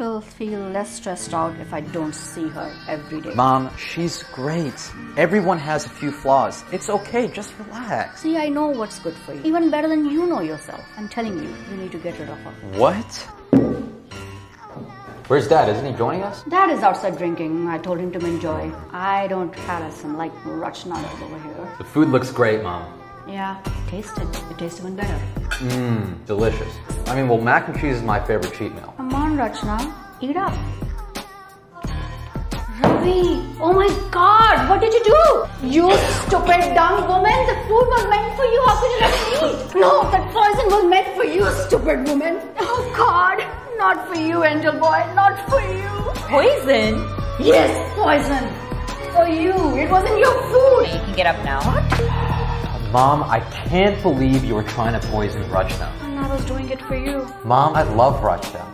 will feel less stressed out if I don't see her every day. Mom, she's great. Everyone has a few flaws. It's okay, just relax. See, I know what's good for you. Even better than you know yourself. I'm telling you, you need to get rid of her. What? Where's Dad? Isn't he joining us? Dad is outside drinking. I told him to enjoy. I don't have some like Rachna over here. The food looks great, Mom. Yeah, taste it. It tastes even better. Mmm, delicious. I mean, well, mac and cheese is my favorite cheat meal. Come on, Rachna. Eat up. Ravi! Oh my god! What did you do? You stupid dumb woman! The food was meant for you. How could you let me eat? No, that poison was meant for you, stupid woman. Oh god! Not for you, angel boy. Not for you. Poison? Yes, poison. For you. It wasn't your food. You can get up now. Mom, I can't believe you were trying to poison Rachna. And I was doing it for you. Mom, I love Rachna.